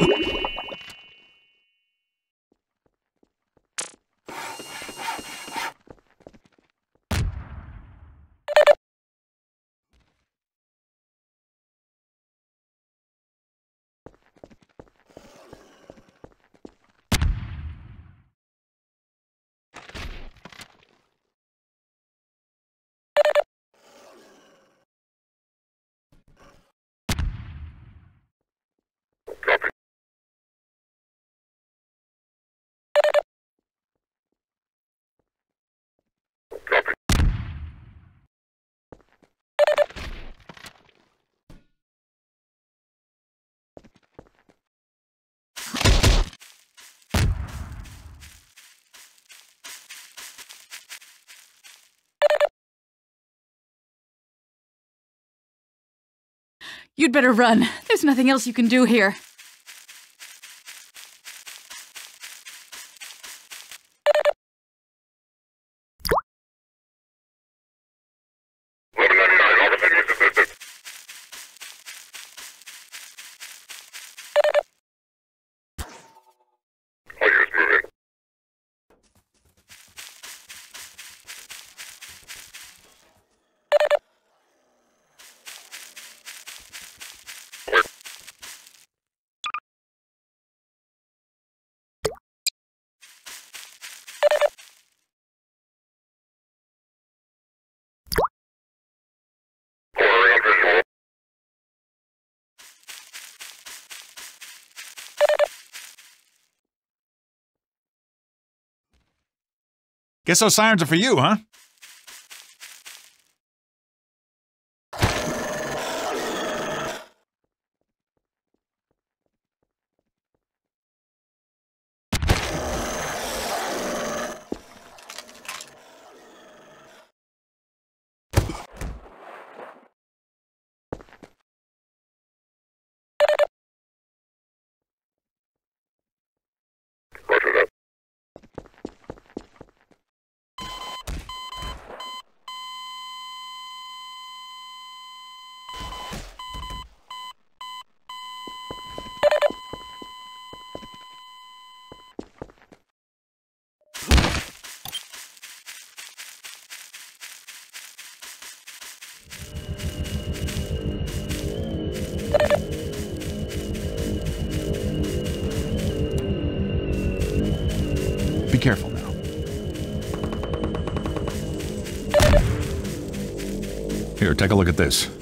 you You'd better run. There's nothing else you can do here. Guess those sirens are for you, huh? Be careful now. Here, take a look at this.